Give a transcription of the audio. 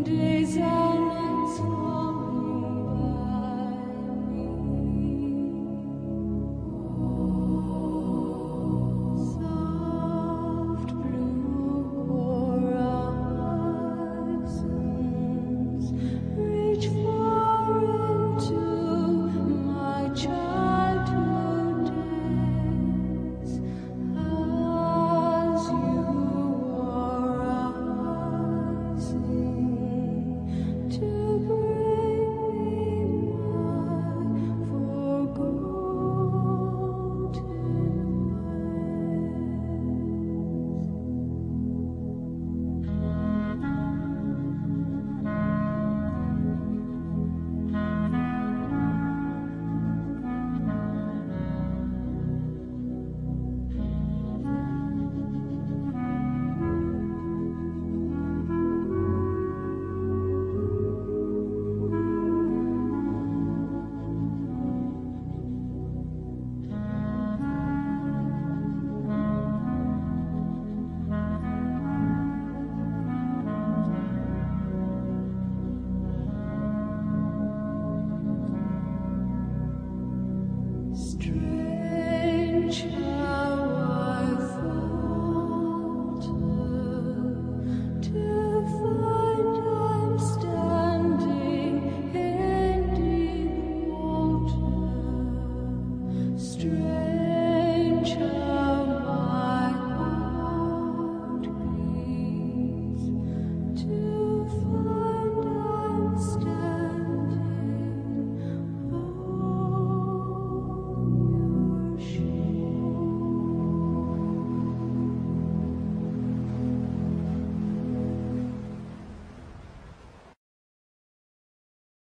days and nights. future.